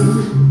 soon.